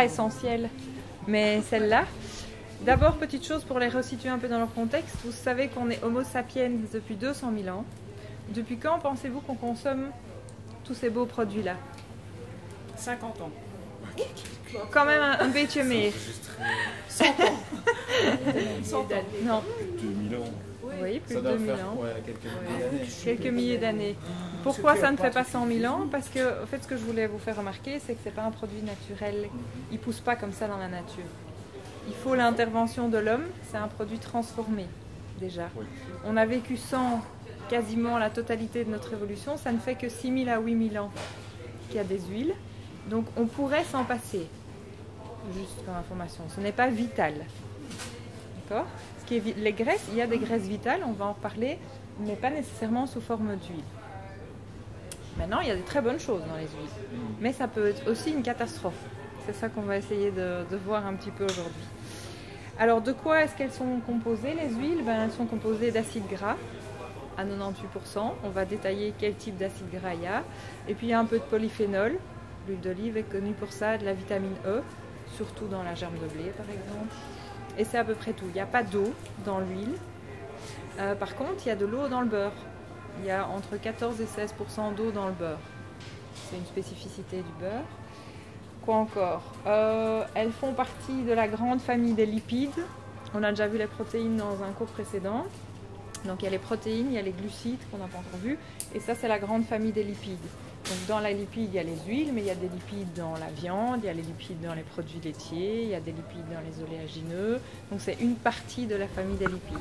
pas essentielles, mais celles-là. D'abord, petite chose pour les resituer un peu dans leur contexte, vous savez qu'on est Homo sapiens depuis 200 000 ans. Depuis quand pensez-vous qu'on consomme tous ces beaux produits-là? 50 ans. Quand même un, un meer. 100 ans. 100 ans. Non, 2000 ans. oui, plus de doit 2000 faire ans. ouais, quelques milliers d'années. Pourquoi ça ne fait pas 100 000 ans? Parce que, en fait, ce que je voulais vous faire remarquer, c'est que c'est pas un produit naturel. Il pousse pas comme ça dans la nature. Il faut l'intervention de l'homme. C'est un produit transformé, déjà. On a vécu sans quasiment la totalité de notre évolution. Ça ne fait que 6 000 à 8 000 ans qu'il y a des huiles. Donc, on pourrait s'en passer. Juste comme information. Ce n'est pas vital. D'accord? Ce qui est vi- Les graisses, il y a des graisses vitales, on va en reparler, mais pas nécessairement sous forme d'huile. Maintenant, il y a des très bonnes choses dans les huiles, mais ça peut être aussi une catastrophe. C'est ça qu'on va essayer de, de voir un petit peu aujourd'hui. Alors, de quoi est-ce qu'elles sont composées, les huiles? Ben, Elles sont composées d'acides gras à 98%. On va détailler quel type d'acide gras il y a. Et puis, il y a un peu de polyphénol. L'huile d'olive est connue pour ça, de la vitamine E, surtout dans la germe de blé, par exemple. Et c'est à peu près tout. Il n'y a pas d'eau dans l'huile. Euh, par contre, il y a de l'eau dans le beurre. Il y a entre 14 et 16% d'eau dans le beurre. C'est une spécificité du beurre. Quoi encore? Euh, Elles font partie de la grande famille des lipides. On a déjà vu les protéines dans un cours précédent. Donc il y a les protéines, il y a les glucides qu'on n'a pas encore vu. Et ça, c'est la grande famille des lipides. Donc dans la lipide, il y a les huiles, mais il y a des lipides dans la viande, il y a les lipides dans les produits laitiers, il y a des lipides dans les oléagineux. Donc c'est une partie de la famille des lipides.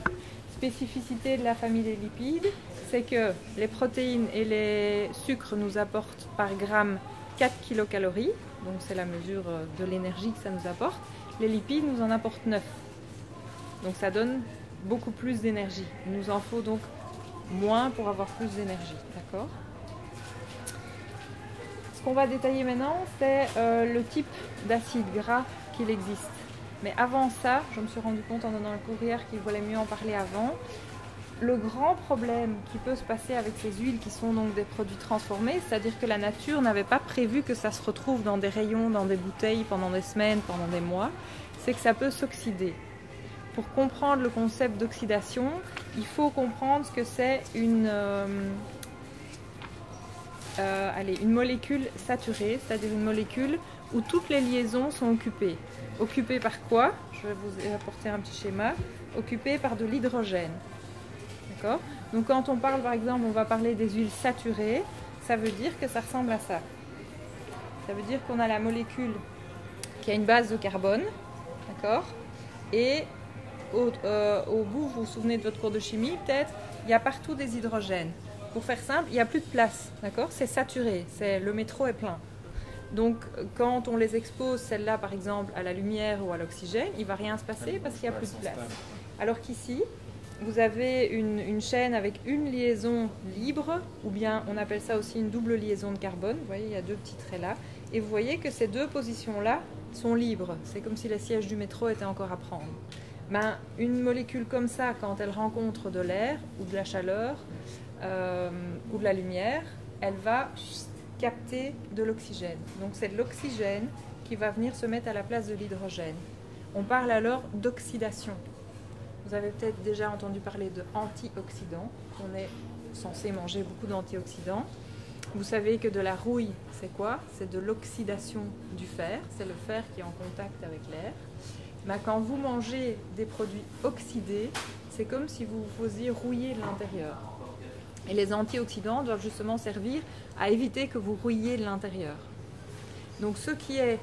Spécificité de la famille des lipides, c'est que les protéines et les sucres nous apportent par gramme 4 kilocalories, donc c'est la mesure euh, de l'énergie que ça nous apporte. Les lipides nous en apportent 9. Donc ça donne beaucoup plus d'énergie. Il nous en faut donc moins pour avoir plus d'énergie. D'accord? Ce qu'on va détailler maintenant, c'est euh, le type d'acide gras qu'il existe. Mais avant ça, je me suis rendu compte en donnant le cours hier qu'il valait mieux en parler avant. Le grand problème qui peut se passer avec ces huiles qui sont donc des produits transformés, c'est-à-dire que la nature n'avait pas prévu que ça se retrouve dans des rayons, dans des bouteilles pendant des semaines, pendant des mois, c'est que ça peut s'oxyder. Pour comprendre le concept d'oxydation, il faut comprendre ce que c'est une, euh, euh, une molécule saturée, c'est-à-dire une molécule où toutes les liaisons sont occupées. Occupées par quoi? Je vais vous apporter un petit schéma. Occupées par de l'hydrogène. D'accord? Donc quand on parle par exemple, on va parler des huiles saturées, ça veut dire que ça ressemble à ça. Ça veut dire qu'on a la molécule qui a une base de carbone, d'accord? Et au, euh, au bout, vous vous souvenez de votre cours de chimie, peut-être, il y a partout des hydrogènes. Pour faire simple, il n'y a plus de place, d'accord? C'est saturé, le métro est plein. Donc, quand on les expose, celles-là par exemple, à la lumière ou à l'oxygène, il va rien se passer parce qu'il n'y a plus de place. Alors qu'ici, vous avez une, une chaîne avec une liaison libre, ou bien on appelle ça aussi une double liaison de carbone. Vous voyez, il y a deux petits traits là. Et vous voyez que ces deux positions-là sont libres. C'est comme si les sièges du métro étaient encore à prendre. Ben, une molécule comme ça, quand elle rencontre de l'air ou de la chaleur euh, ou de la lumière, elle va capter de l'oxygène. Donc c'est de l'oxygène qui va venir se mettre à la place de l'hydrogène. On parle alors d'oxydation. Vous avez peut-être déjà entendu parler de antioxydants. On est censé manger beaucoup d'antioxydants. Vous savez que de la rouille, c'est quoi? C'est de l'oxydation du fer. C'est le fer qui est en contact avec l'air. Mais quand vous mangez des produits oxydés, c'est comme si vous vous faisiez rouiller de l'intérieur. Et les antioxydants doivent justement servir à éviter que vous rouilliez de l'intérieur. Donc ce qui est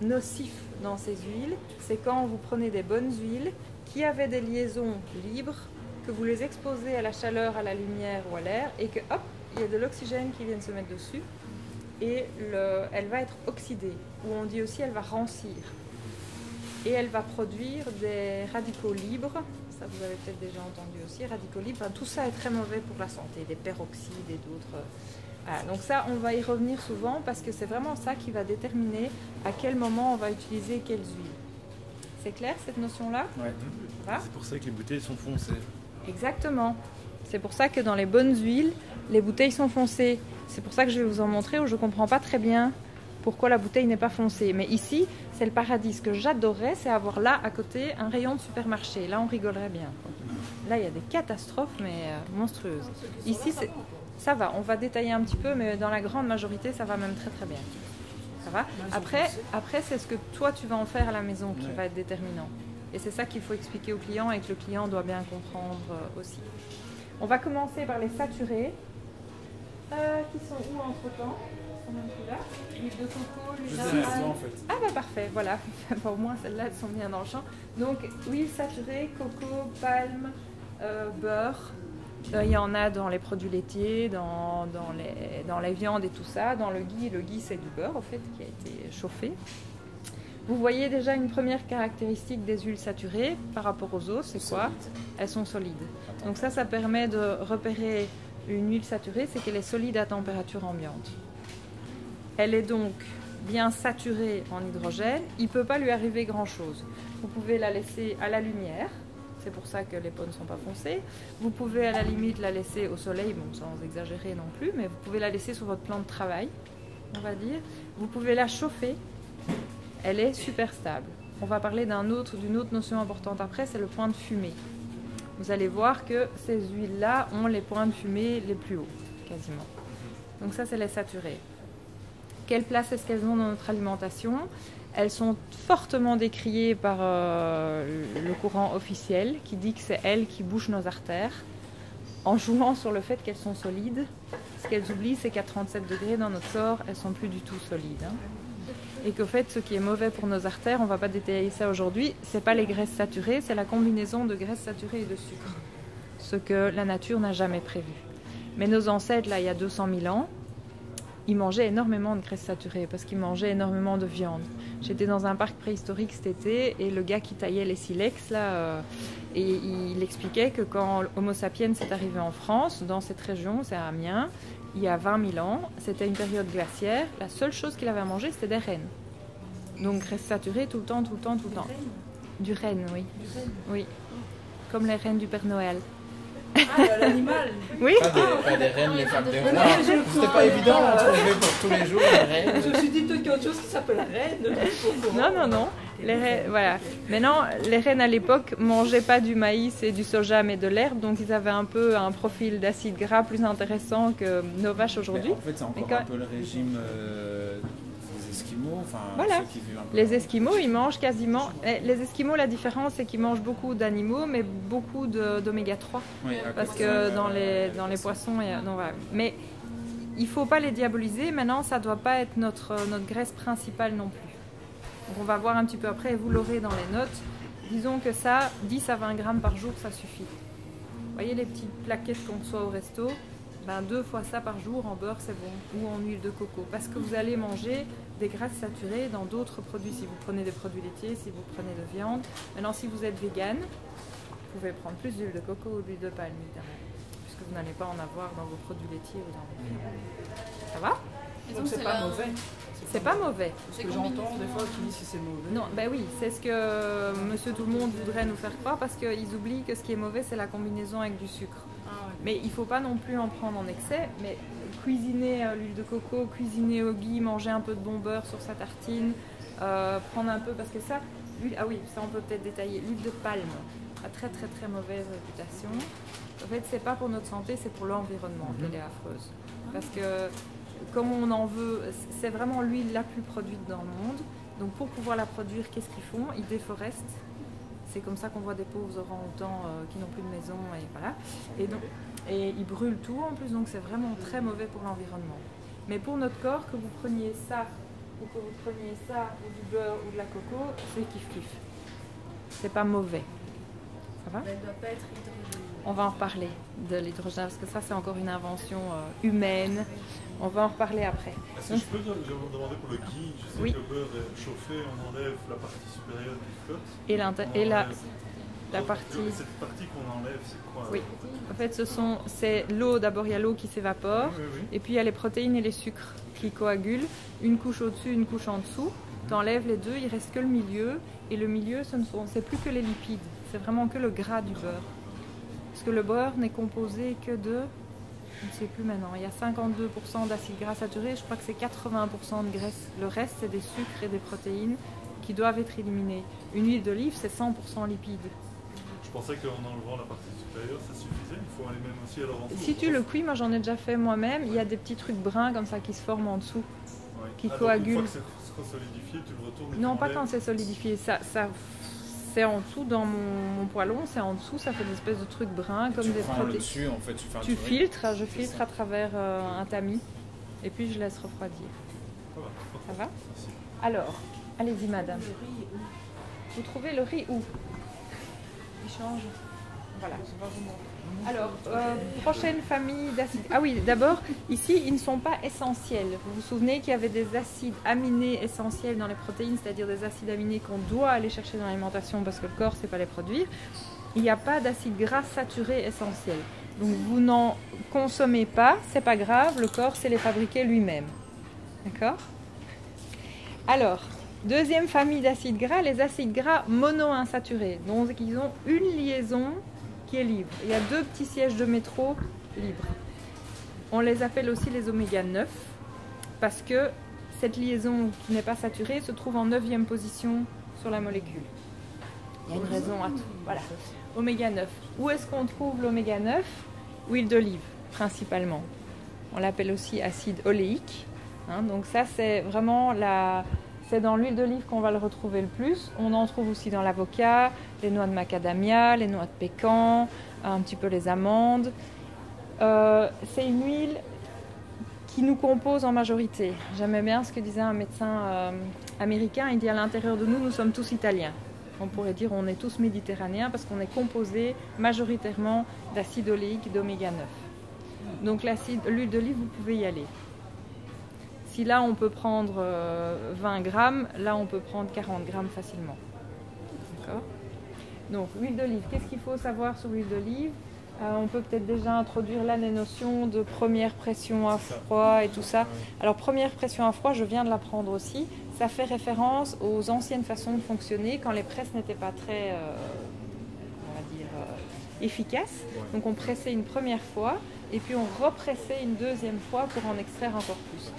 nocif dans ces huiles, c'est quand vous prenez des bonnes huiles qui avaient des liaisons libres, que vous les exposez à la chaleur, à la lumière ou à l'air, et que hop, il y a de l'oxygène qui vient se mettre dessus, et le- elle va être oxydée, ou on dit aussi elle va rancir. Et elle va produire des radicaux libres, ça vous avez peut-être déjà entendu aussi, radicaux libres, tout ça est très mauvais pour la santé, des peroxydes et d'autres. Voilà, donc ça, on va y revenir souvent parce que c'est vraiment ça qui va déterminer à quel moment on va utiliser quelles huiles. C'est clair cette notion-là? Ouais. Voilà. C'est pour ça que les bouteilles sont foncées. Exactement. C'est pour ça que dans les bonnes huiles, les bouteilles sont foncées. C'est pour ça que je vais vous en montrer où je ne comprends pas très bien pourquoi la bouteille n'est pas foncée. Mais ici, c'est le paradis. Ce que j'adorerais, c'est avoir là à côté un rayon de supermarché. Là, on rigolerait bien. Là, il y a des catastrophes, mais euh, monstrueuses. Ici, c'est- ça va. On va détailler un petit peu, mais dans la grande majorité, ça va même très très bien. Ça va? Après, après c'est ce que toi, tu vas en faire à la maison qui Ouais. va être déterminant. Et c'est ça qu'il faut expliquer au client et que le client doit bien comprendre euh, aussi. On va commencer par les saturés. Euh, qui sont où temps là L'huile de coco, l'huile en fait. Ah bah parfait, voilà. Au moins celles-là, elles sont bien dans le champ. Donc huile saturée, coco, palme, euh, beurre. Euh, Il y en a dans les produits laitiers, dans, dans, les, dans les viandes et tout ça. Dans le ghee, le ghee c'est du beurre au fait qui a été chauffé. Vous voyez déjà une première caractéristique des huiles saturées par rapport aux autres, c'est quoi? Elles sont solides. Donc ça, ça permet de repérer une huile saturée, c'est qu'elle est solide à température ambiante. Elle est donc bien saturée en hydrogène, il ne peut pas lui arriver grand-chose. Vous pouvez la laisser à la lumière, c'est pour ça que les pots ne sont pas foncés. Vous pouvez à la limite la laisser au soleil, bon sans exagérer non plus, mais vous pouvez la laisser sur votre plan de travail, on va dire. Vous pouvez la chauffer, elle est super stable. On va parler d'un autre, d'une autre notion importante après, c'est le point de fumée. Vous allez voir que ces huiles-là ont les points de fumée les plus hauts, quasiment. Donc ça, c'est les saturés. Quelle place est-ce qu'elles ont dans notre alimentation Elles sont fortement décriées par euh, le courant officiel qui dit que c'est elles qui bouchent nos artères en jouant sur le fait qu'elles sont solides. Ce qu'elles oublient, c'est qu'à 37 degrés dans notre corps, elles sont plus du tout solides. hein. Et qu'au fait, ce qui est mauvais pour nos artères, on va pas détailler ça aujourd'hui, c'est pas les graisses saturées, c'est la combinaison de graisses saturées et de sucre. Ce que la nature n'a jamais prévu. Mais nos ancêtres, là, il y a 200 000 ans, ils mangeaient énormément de graisses saturées parce qu'ils mangeaient énormément de viande. J'étais dans un parc préhistorique cet été et le gars qui taillait les silex, là, euh, et il expliquait que quand Homo sapiens est arrivé en France, dans cette région, c'est à Amiens, il y a 20 000 ans, c'était une période glaciaire, la seule chose qu'il avait à manger, c'était des rennes. Donc graisses saturées tout le temps, tout le temps, tout le temps. Du renne, oui. Oui. Comme les rennes du Père Noël. Ah, l'animal Oui Pas des, pas des reines, les femmes des rois. C'était pas évident d'en trouver pour tous les jours une reine. Je me suis dit peut-être qu'il y a autre chose qui s'appelle reine. Non, non, non. Les rennes, voilà. Maintenant, les rennes à l'époque mangeaient pas du maïs et du soja, mais de l'herbe, donc ils avaient un peu un profil d'acide gras plus intéressant que nos vaches aujourd'hui. En fait, c'est encore quand- un peu le régime euh, Esquimaux, enfin Voilà. ceux qui vivent un peu. Les Esquimaux, ils mangent quasiment. eh, Les Esquimaux, la différence, c'est qu'ils mangent beaucoup d'animaux, mais beaucoup d'oméga 3. Oui, à Parce que dans les, dans les poissons, a- non, voilà. mais il faut pas les diaboliser. Maintenant, ça doit pas être notre, notre graisse principale non plus. Donc on va voir un petit peu après, et vous l'aurez dans les notes. Disons que ça, 10 à 20 grammes par jour, ça suffit. Vous voyez les petites plaquettes qu'on reçoit au resto? Ben, Deux fois ça par jour en beurre, c'est bon. Ou en huile de coco. Parce que vous allez manger des graisses saturées dans d'autres produits. Si vous prenez des produits laitiers, si vous prenez de viande. Maintenant, si vous êtes vegan, vous pouvez prendre plus d'huile de coco ou d'huile de palme, évidemment. Puisque vous n'allez pas en avoir dans vos produits laitiers ou dans vos viandes. Ça va? Donc c'est pas mauvais. C'est pas mauvais. Parce que j'entends des fois qui disent que c'est mauvais. Non, ben oui, c'est ce que Monsieur Tout le Monde voudrait nous faire croire parce qu'ils oublient que ce qui est mauvais, c'est la combinaison avec du sucre. Ah. Mais il faut pas non plus en prendre en excès. Mais cuisiner euh, l'huile de coco, cuisiner au ghee, manger un peu de bon beurre sur sa tartine, euh, prendre un peu parce que ça, l'huile- ah oui, ça on peut peut-être détailler. L'huile de palme a très très très mauvaise réputation. En fait, c'est pas pour notre santé, c'est pour l'environnement qu'elle est affreuse. Parce que comme on en veut, c'est vraiment l'huile la plus produite dans le monde. Donc pour pouvoir la produire, qu'est-ce qu'ils font? Ils déforestent. C'est comme ça qu'on voit des pauvres orang-outans euh, qui n'ont plus de maison et voilà. Et donc, et ils brûlent tout en plus, donc c'est vraiment très mauvais pour l'environnement. Mais pour notre corps, que vous preniez ça ou que vous preniez ça ou du beurre ou de la coco, c'est kiff kiff. C'est pas mauvais. Ça va? Elle doit pas être hydrogène. On va en reparler de l'hydrogène parce que ça c'est encore une invention euh, humaine. On va en reparler après. Est-ce que je peux vous demander pour le ghee Je sais Oui. que le beurre est chauffé, on enlève la partie supérieure du flotte. Et, On et la, la partie. Cette partie qu'on enlève, c'est quoi Oui. En fait, ce sont c'est l'eau. D'abord, il y a l'eau qui s'évapore. Oui, oui, oui. Et puis il y a les protéines et les sucres qui coagulent, une couche au-dessus, une couche en dessous. Tu enlèves les deux, il reste que le milieu. Et le milieu, ce ne sont c'est plus que les lipides, c'est vraiment que le gras du beurre. Parce que le beurre n'est composé que de je ne sais plus maintenant. Il y a 52% d'acides gras saturés, je crois que c'est 80% de graisse. Le reste, c'est des sucres et des protéines qui doivent être éliminés. Une huile d'olive, c'est 100% lipides. Je pensais qu'en enlevant la partie supérieure, ça suffisait. Il faut aller même aussi en dessous. Si tu le cuis, moi j'en ai déjà fait moi-même, il y a des petits trucs bruns comme ça qui se forment en dessous. Ouais. qui Ah, donc coagule. Une fois que c'est solidifié, tu le retournes. et Non, pas quand c'est solidifié. Ça, ça, c'est en dessous dans mon, mon poêlon, c'est en dessous, ça fait des espèces de trucs bruns comme tu des prends le protéines. dessus, en fait, tu fais un Tu filtres, je filtre ça. à travers euh, un tamis et puis je laisse refroidir. Ça va, Ça va. Alors, allez-y madame. Vous trouvez le riz où? Il change. Voilà, je vais vous montrer. Alors, euh, prochaine famille d'acides. Ah oui, d'abord, ici, ils ne sont pas essentiels. Vous vous souvenez qu'il y avait des acides aminés essentiels dans les protéines, c'est-à-dire des acides aminés qu'on doit aller chercher dans l'alimentation parce que le corps ne sait pas les produire. Il n'y a pas d'acides gras saturés essentiels. Donc, vous n'en consommez pas, c'est pas grave, le corps sait les fabriquer lui-même. D'accord? Alors, deuxième famille d'acides gras, les acides gras monoinsaturés. Donc, ils ont une liaison qui est libre. Il y a deux petits sièges de métro libres. On les appelle aussi les oméga 9 parce que cette liaison qui n'est pas saturée se trouve en neuvième position sur la molécule. Il y a une raison à tout. Voilà. Oméga 9. Où est-ce qu'on trouve l'oméga 9 Huile d'olive, principalement. On l'appelle aussi acide oléique. Hein, donc ça, c'est vraiment la... C'est dans l'huile d'olive qu'on va le retrouver le plus. On en trouve aussi dans l'avocat, les noix de macadamia, les noix de pécan, un petit peu les amandes. Euh, c'est une huile qui nous compose en majorité. J'aimais bien ce que disait un médecin euh, américain. Il dit à l'intérieur de nous, nous sommes tous italiens. On pourrait dire on est tous méditerranéens parce qu'on est composé majoritairement d'acide oléique d'oméga 9. Donc l'huile d'olive, vous pouvez y aller. Si là on peut prendre euh, 20 grammes, là on peut prendre 40 grammes facilement. D'accord? Donc l'huile d'olive, qu'est-ce qu'il faut savoir sur l'huile d'olive? Euh, On peut peut-être déjà introduire là les notions de première pression à froid et tout ça. Alors première pression à froid, je viens de l'apprendre aussi. Ça fait référence aux anciennes façons de fonctionner quand les presses n'étaient pas très, euh, on va dire, euh, efficaces. Donc on pressait une première fois et puis on repressait une deuxième fois pour en extraire encore plus.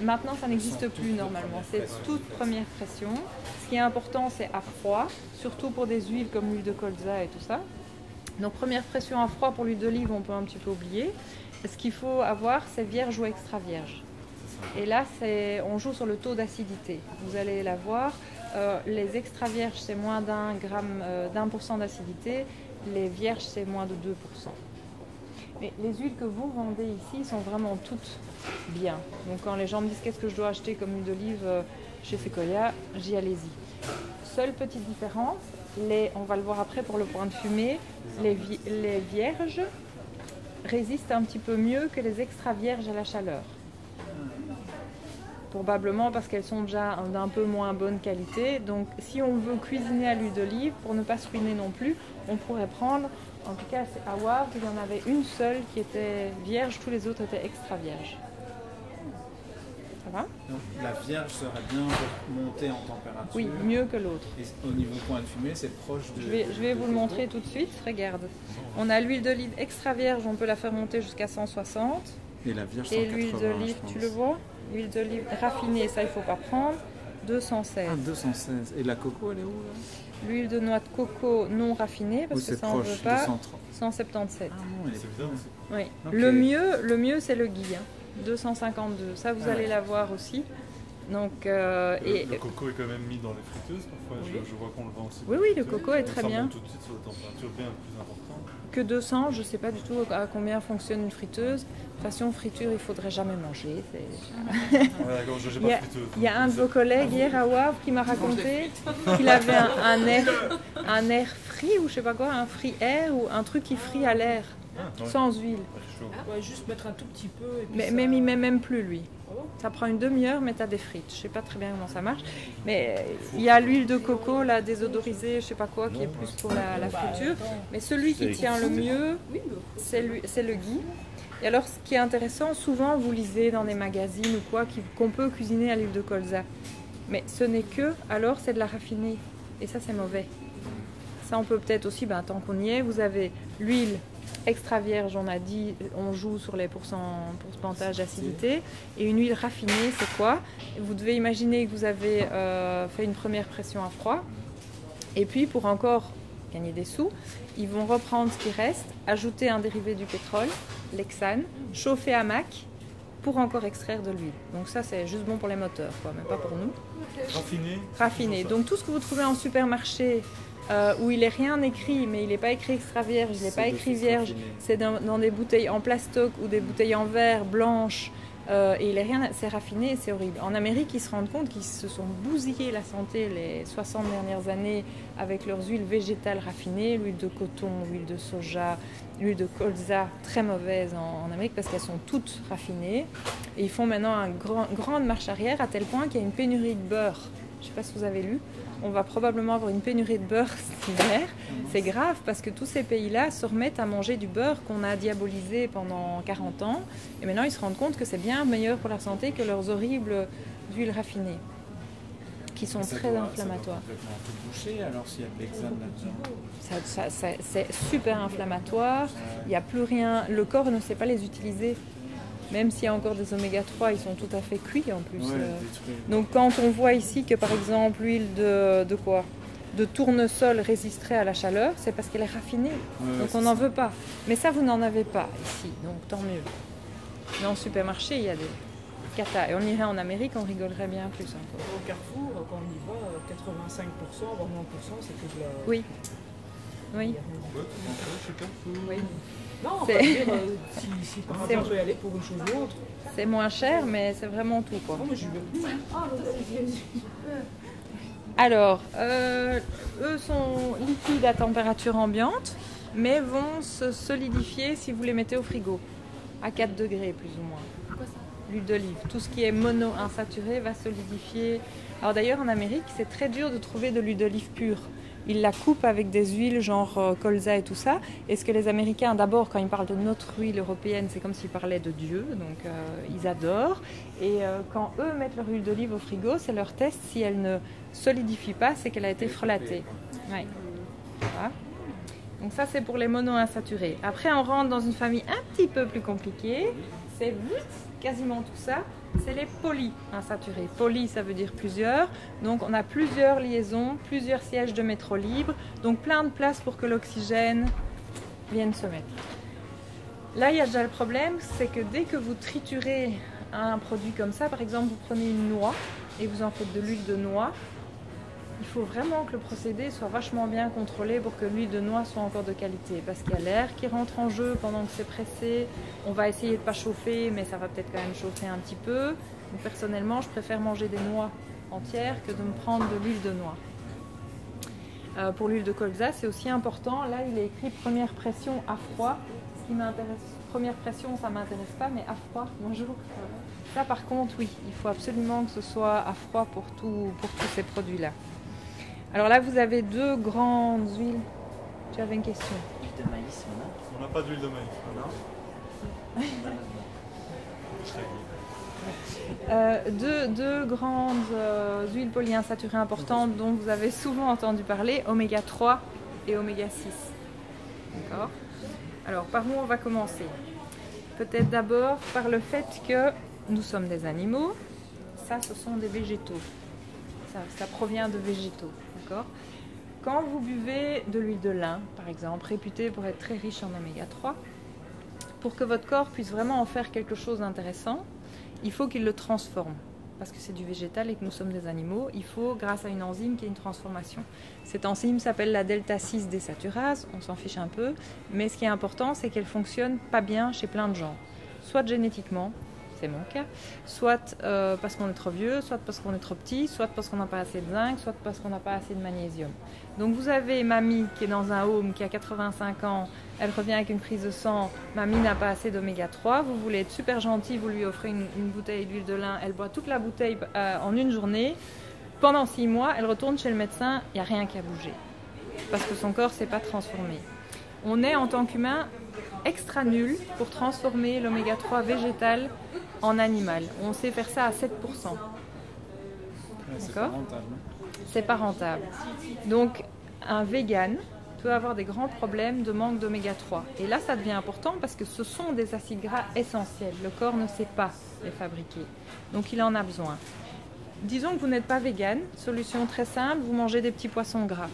Maintenant, ça n'existe plus normalement. C'est toute première pression. Ce qui est important, c'est à froid, surtout pour des huiles comme l'huile de colza et tout ça. Donc première pression à froid pour l'huile d'olive, on peut un petit peu oublier. Ce qu'il faut avoir, c'est vierge ou extra vierge. Et là, on joue sur le taux d'acidité. Vous allez la voir. Euh, les extra vierges, c'est moins d'un gramme, euh, d'un pour cent d'acidité. Les vierges, c'est moins de 2%. Mais les huiles que vous vendez ici sont vraiment toutes bien. Donc quand les gens me disent qu'est-ce que je dois acheter comme huile d'olive euh, chez Sequoia, j'y allez-y. Seule petite différence, on va le voir après pour le point de fumée, les vierges résistent un petit peu mieux que les extra vierges à la chaleur. Probablement parce qu'elles sont déjà d'un peu moins bonne qualité. Donc si on veut cuisiner à l'huile d'olive, pour ne pas se ruiner non plus, on pourrait prendre, en tout cas c'est à Wavre, il y en avait une seule qui était vierge, tous les autres étaient extra vierges. Ça va? Donc, la vierge serait bien montée en température. Oui, mieux que l'autre. Et au niveau point de fumée, c'est proche de. Je vais, je vais de- vous le montrer tout de suite, regarde. On a l'huile d'olive extra vierge, on peut la faire monter jusqu'à 160. Et la vierge, Et 180, l'huile d'olive, tu le vois? L'huile d'olive raffinée, ça il faut pas prendre. 216. Ah, 216. Et la coco, elle est où là? L'huile de noix de coco non raffinée, parce que ça on veut proche, pas. 230. 177. Ah non, elle est C'est bien. c'est- Oui. Le mieux, le mieux c'est le gui. hein. 252. Ça vous Ah allez ouais. l'avoir aussi. Donc euh, Le, et le coco est quand même mis dans les friteuses parfois. Oui. Je, je vois qu'on le vend aussi. Oui, oui, le coco est très ça bien. tout de suite sur des températures bien plus importantes. que 200, je sais pas du tout à combien fonctionne une friteuse. De toute façon, friture, il faudrait jamais manger. Ouais, je Il y a- de friteuse. Il y a un de vos collègues hier à Wavre qui m'a raconté qu'il avait un, un air, un air frit ou je sais pas quoi, un free air ou un truc qui frit à l'air, Ah, sans huile. Ouais, juste mettre un tout petit peu. Et puis Mais ça- même il met même plus lui. Oh. Ça prend une demi-heure, mais t'as des frites. Je sais pas très bien comment ça marche. Mais il y a l'huile de coco, là, désodorisée, je sais pas quoi, qui est plus pour la, la Bah, friture. Mais celui qui tient le mieux, c'est lui- c'est le gui. Et alors, ce qui est intéressant, souvent vous lisez dans des magazines ou quoi qu'on peut cuisiner à l'huile de colza. Mais ce n'est que, alors c'est de la raffinée. Et ça, c'est mauvais. Ça, on peut peut-être aussi, ben, tant qu'on y est, vous avez l'huile Extra vierge, on a dit, on joue sur les pourcent- pourcentages d'acidité. Et une huile raffinée, c'est quoi? Vous devez imaginer que vous avez euh, fait une première pression à froid. Et puis, pour encore gagner des sous, ils vont reprendre ce qui reste, ajouter un dérivé du pétrole, l'hexane, chauffer à mac pour encore extraire de l'huile. Donc ça, c'est juste bon pour les moteurs, quoi, mais pas pour nous. Raffiné. Raffiné. Donc tout ce que vous trouvez en supermarché euh, où il n'est rien écrit, mais il n'est pas écrit extra vierge, il n'est pas écrit vierge, c'est dans, dans des bouteilles en plastoc ou des bouteilles en verre blanches. euh, et il est rien, c'est raffiné, et c'est horrible. En Amérique, ils se rendent compte qu'ils se sont bousillés la santé les 60 dernières années avec leurs huiles végétales raffinées, l'huile de coton, l'huile de soja, l'huile de colza, très mauvaise en, Amérique parce qu'elles sont toutes raffinées. Et ils font maintenant une grande marche arrière à tel point qu'il y a une pénurie de beurre. Je ne sais pas si vous avez lu. On va probablement avoir une pénurie de beurre cet hiver. C'est grave parce que tous ces pays-là se remettent à manger du beurre qu'on a diabolisé pendant 40 ans. Et maintenant, ils se rendent compte que c'est bien meilleur pour la santé que leurs horribles huiles raffinées, qui sont Ça très doit- inflammatoires. Ça doit complètement tout boucher alors s'il y a de l'hexane là-dedans. Ça- ça- ça- c'est super inflammatoire. Il n'y a plus rien. Le corps ne sait pas les utiliser. Même s'il y a encore des oméga 3, ils sont tout à fait cuits en plus. Ouais, euh. Donc quand on voit ici que par exemple l'huile de, de quoi? De tournesol résisterait à la chaleur, c'est parce qu'elle est raffinée. Ouais, donc on n'en veut pas. Mais ça, vous n'en avez pas ici, donc tant mieux. Mais en supermarché, il y a des cata. Et on irait en Amérique, on rigolerait bien plus encore. Au Carrefour, quand on y va, euh, 85%, voire 90%, c'est que de la. Oui. Oui. Oui. Non, on C'est- va dire, euh, si, si par C'est- exemple on peut y aller pour une chose ou autre. C'est moins cher, mais c'est vraiment tout. Quoi. Non, mais je vais plus. Alors, euh, eux sont liquides à température ambiante, mais vont se solidifier si vous les mettez au frigo, à 4 degrés plus ou moins. L'huile d'olive, tout ce qui est mono-insaturé va solidifier. Alors d'ailleurs, en Amérique, c'est très dur de trouver de l'huile d'olive pure. Ils la coupent avec des huiles genre euh, colza et tout ça. Et ce que les Américains, d'abord, quand ils parlent de notre huile européenne, c'est comme s'ils parlaient de Dieu, donc euh, ils adorent. Et euh, quand eux mettent leur huile d'olive au frigo, c'est leur test. Si elle ne solidifie pas, c'est qu'elle a été frelatée. Ouais. Voilà. Donc ça, c'est pour les mono-insaturés. Après, on rentre dans une famille un petit peu plus compliquée. C'est quasiment tout ça. C'est les polyinsaturés. Poly, ça veut dire plusieurs. Donc, on a plusieurs liaisons, plusieurs sièges de métro libres. Donc, plein de place pour que l'oxygène vienne se mettre. Là, il y a déjà le problème, c'est que dès que vous triturez un produit comme ça, par exemple, vous prenez une noix et vous en faites de l'huile de noix, il faut vraiment que le procédé soit vachement bien contrôlé pour que l'huile de noix soit encore de qualité. Parce qu'il y a l'air qui rentre en jeu pendant que c'est pressé. On va essayer de ne pas chauffer, mais ça va peut-être quand même chauffer un petit peu. Donc, personnellement, je préfère manger des noix entières que de me prendre de l'huile de noix. Euh, pour l'huile de colza, c'est aussi important. Là, il est écrit première pression à froid. Première pression, ça m'intéresse pas, mais à froid, bonjour. Ça, par contre, oui, il faut absolument que ce soit à froid pour tous ces produits-là. Alors là, vous avez deux grandes huiles. Tu avais une question Huile de maïs, on a. On n'a pas d'huile de maïs. Voilà. Euh, deux, deux grandes euh, huiles polyinsaturées importantes dont vous avez souvent entendu parler, oméga 3 et oméga 6. D'accord Alors, par où on va commencer? Peut-être d'abord par le fait que nous sommes des animaux. Ça, ce sont des végétaux. Ça, provient de végétaux. D'accord? Quand vous buvez de l'huile de lin, par exemple, réputée pour être très riche en oméga 3, pour que votre corps puisse vraiment en faire quelque chose d'intéressant, il faut qu'il le transforme. Parce que c'est du végétal et que nous sommes des animaux, il faut, grâce à une enzyme, qu'il y ait une transformation. Cette enzyme s'appelle la delta 6 désaturase, on s'en fiche un peu, mais ce qui est important, c'est qu'elle fonctionne pas bien chez plein de gens. Soit génétiquement, c'est mon cas, soit euh, parce qu'on est trop vieux, soit parce qu'on est trop petit, soit parce qu'on n'a pas assez de zinc, soit parce qu'on n'a pas assez de magnésium. Donc vous avez mamie qui est dans un home qui a 85 ans, elle revient avec une prise de sang, mamie n'a pas assez d'oméga 3, vous voulez être super gentil, vous lui offrez une, bouteille d'huile de lin, elle boit toute la bouteille euh, en une journée, pendant 6 mois, elle retourne chez le médecin, il n'y a rien qui a bougé, parce que son corps s'est pas transformé. On est en tant qu'humain extra nul pour transformer l'oméga 3 végétal en animal. On sait faire ça à 7%. Ouais, c'est D'accord. c'est pas rentable. Donc, un vegan peut avoir des grands problèmes de manque d'oméga 3. Et là, ça devient important parce que ce sont des acides gras essentiels. Le corps ne sait pas les fabriquer. Donc il en a besoin. Disons que vous n'êtes pas vegan, solution très simple, vous mangez des petits poissons gras.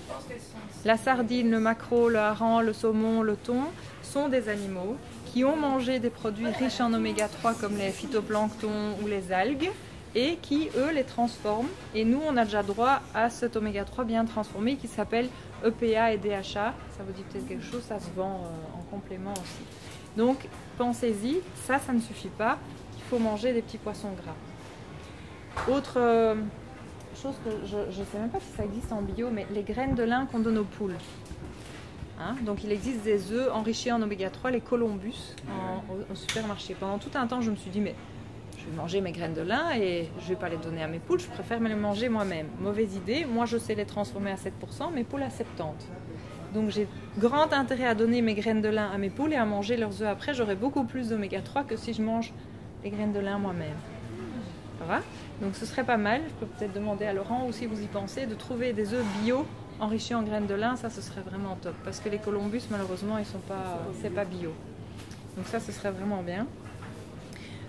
La sardine, le maquereau, le hareng, le saumon, le thon sont des animaux qui ont mangé des produits riches en oméga 3 comme les phytoplanctons ou les algues et qui, eux, les transforment. Et nous, on a déjà droit à cet oméga 3 bien transformé qui s'appelle EPA et DHA. Ça vous dit peut-être quelque chose, ça se vend euh, en complément aussi. Donc, pensez-y, ça, ça ne suffit pas. Il faut manger des petits poissons gras. Autre euh, chose que je ne sais même pas si ça existe en bio, mais les graines de lin qu'on donne aux poules. Hein, donc il existe des œufs enrichis en oméga 3, les Columbus, en- au, au supermarché. Pendant tout un temps, je me suis dit, mais je vais manger mes graines de lin et je vais pas les donner à mes poules, je préfère me les manger moi-même. Mauvaise idée, moi je sais les transformer à 7%, mes poules à 70%. Donc j'ai grand intérêt à donner mes graines de lin à mes poules et à manger leurs œufs après. J'aurai beaucoup plus d'oméga 3 que si je mange les graines de lin moi-même. Va? Donc ce serait pas mal, je peux peut-être demander à Laurent ou si vous y pensez, de trouver des œufs bio enrichis en graines de lin, ça ce serait vraiment top. Parce que les Columbus malheureusement ils sont pas, c'est pas bio. Donc ça ce serait vraiment bien.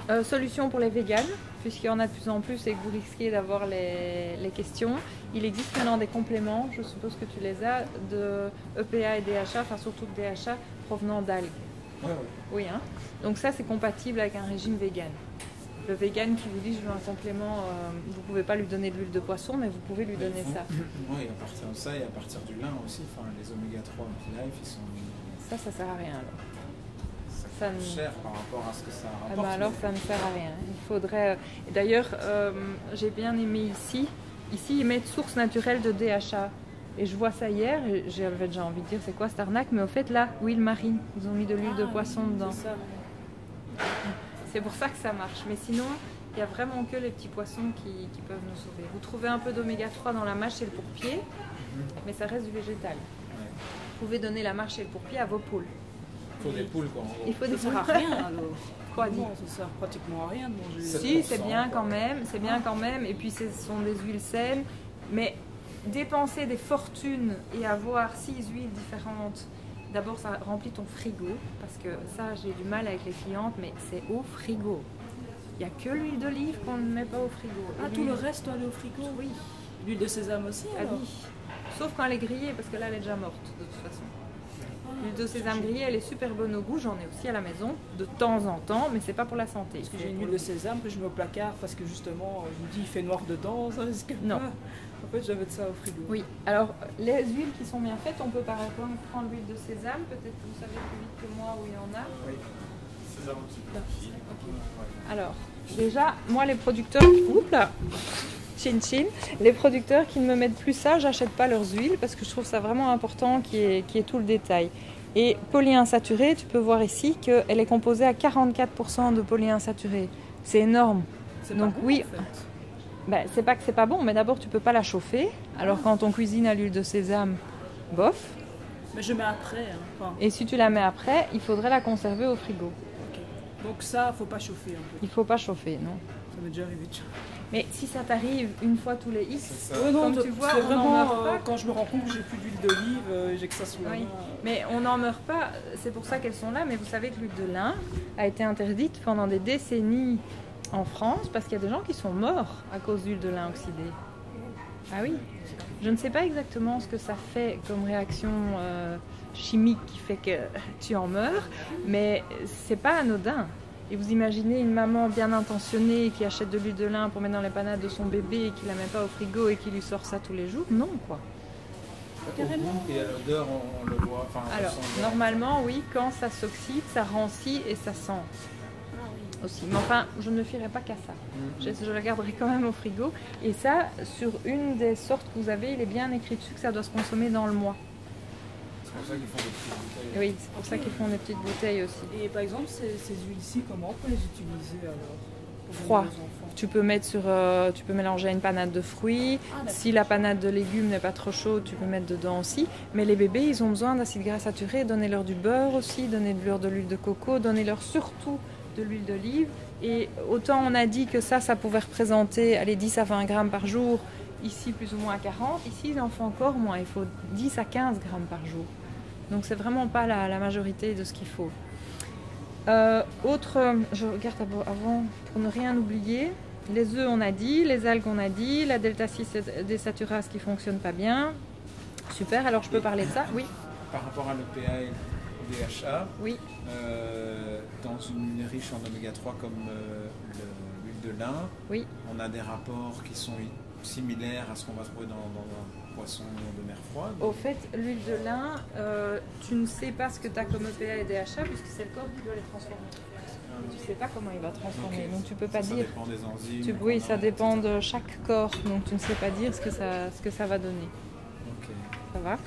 Euh, solution pour les véganes, puisqu'il y en a de plus en plus et que vous risquez d'avoir les, les questions. Il existe maintenant des compléments, je suppose que tu les as, de EPA et DHA, enfin surtout de DHA provenant d'algues. Ouais, ouais. Oui, hein. Donc ça, c'est compatible avec un régime vegan. Le vegan qui vous dit je veux un complément, euh, vous pouvez pas lui donner de l'huile de poisson, mais vous pouvez lui donner ça. Oui, à partir de ça et à partir du lin aussi, enfin, les oméga 3 Life, ils sont Ça, ça sert à rien alors. ça ne- cher par rapport à ce que ça Ah rapporte. bah alors mais- ça ne sert à rien. Il faudrait. euh, D'ailleurs, euh, j'ai bien aimé ici. Ici, ils mettent source naturelle de DHA. Et je vois ça hier, j'avais déjà envie de dire c'est quoi cette arnaque, mais au fait là, huile marine, ils ont mis de l'huile de Ah, poisson dedans. C'est ça. C'est pour ça que ça marche. Mais sinon, il n'y a vraiment que les petits poissons qui, qui peuvent nous sauver. Vous trouvez un peu d'oméga 3 dans la mâche et le pourpier, mais ça reste du végétal. Vous pouvez donner la mâche et le pourpier à vos poules. Il faut des poules, quoi. en gros. Il faut Ça des sert à poules. rien alors. Quoi, Non, ça sert pratiquement à rien de manger. Si, c'est 7%, bien quoi. quand même, c'est bien quand même. Et puis ce sont des huiles saines. Mais dépenser des fortunes et avoir six huiles différentes, d'abord ça remplit ton frigo. Parce que ça, j'ai du mal avec les clientes, mais c'est au frigo. Il n'y a que l'huile d'olive qu'on ne met pas au frigo. Ah, tout le reste doit aller au frigo Oui. L'huile de sésame aussi Ah oui. Sauf quand elle est grillée, parce que là, elle est déjà morte, de toute façon. L'huile de sésame grillée, elle est super bonne au goût. J'en ai aussi à la maison, de temps en temps, mais c'est pas pour la santé. Parce que j'ai une huile le de sésame que je mets au placard parce que justement, je me dis il fait noir dedans, ça Non. Fait, j'avais de ça au frigo. Oui, alors les huiles qui sont bien faites, on peut par exemple prendre l'huile de sésame, peut-être que vous savez plus vite que moi où il y en a. Un petit peu. Alors, déjà, moi les producteurs, oups là, chin chin, les producteurs qui ne me mettent plus ça, j'achète pas leurs huiles parce que je trouve ça vraiment important qu'il y ait, qu'il y ait tout le détail. Et polyinsaturée, tu peux voir ici qu'elle est composée à 44% de polyinsaturée. C'est énorme. C'est Donc bon, oui. en fait. Ben, c'est pas que c'est pas bon, mais d'abord tu peux pas la chauffer. Alors quand on cuisine à l'huile de sésame, bof. Mais je mets après. hein. Enfin, Et si tu la mets après, il faudrait la conserver au frigo. ok. Donc ça, faut pas chauffer un peu. Il faut pas chauffer, non. Ça m'est déjà arrivé de chauffer. Mais si ça t'arrive une fois tous les X, non, Comme de- tu vois, on vraiment meurt euh, pas. quand je me rends compte que j'ai plus d'huile d'olive, euh, j'ai que ça sous la Oui. main. euh, mais on n'en meurt pas, c'est pour ça qu'elles sont là, mais vous savez que l'huile de lin a été interdite pendant des décennies en France parce qu'il y a des gens qui sont morts à cause d'huile de lin oxydée. Ah oui Je ne sais pas exactement ce que ça fait comme réaction euh, chimique qui fait que tu en meurs, mais c'est pas anodin. Et vous imaginez une maman bien intentionnée qui achète de l'huile de lin pour mettre dans les panades de son bébé et qui la met pas au frigo et qui lui sort ça tous les jours? Non, quoi. Goût Et à l'odeur, on, on le voit. Enfin, on Alors, normalement, oui, quand ça s'oxyde, ça rancit et ça sent aussi. Mais enfin, je ne me fierai pas qu'à ça. Mhm. Je, je la garderai quand même au frigo. Et ça, sur une des sortes que vous avez, il est bien écrit dessus que ça doit se consommer dans le mois. C'est pour ça qu'ils font des petites Et bouteilles. oui, c'est pour ça qu'ils font des petites bouteilles aussi. Et par exemple, ces, ces huiles-ci, comment on peut les utiliser alors Froid. Tu peux mettre sur, euh, tu peux mélanger à une panade de fruits. Ah. Si la panade de légumes n'est pas trop chaude, tu peux mettre dedans aussi. Mais les bébés, ils ont besoin d'acides gras saturés. Donnez-leur du beurre aussi, donnez-leur de l'huile de coco, donnez-leur surtout de l'huile d'olive. Et autant on a dit que ça, ça pouvait représenter allez, 10 à 20 grammes par jour, ici plus ou moins à 40, ici il en faut encore moins, il faut 10 à 15 grammes par jour. Donc c'est vraiment pas la, majorité de ce qu'il faut. Euh, autre, je regarde avant pour ne rien oublier. Les œufs, on a dit, les algues, on a dit, la delta 6 désaturase qui fonctionne pas bien. Super, alors je peux parler de ça? Oui, Par rapport à l'EPA et DHA, oui. euh, dans une riche en oméga 3 comme euh, le- l'huile de lin, Oui. on a des rapports qui sont similaires à ce qu'on va trouver dans, dans un poisson de mer froide. Au fait, l'huile de lin, euh, tu ne sais pas ce que tu as comme EPA et DHA puisque c'est le corps qui doit les transformer. Tu ne sais pas comment il va transformer, donc tu peux pas ça dire. dépend des enzymes. Tu- oui, ça dépend de chaque corps, donc tu ne sais pas dire ce que ça, ce que ça va donner. Ok. Ça va?